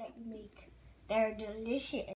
that you make. They're delicious.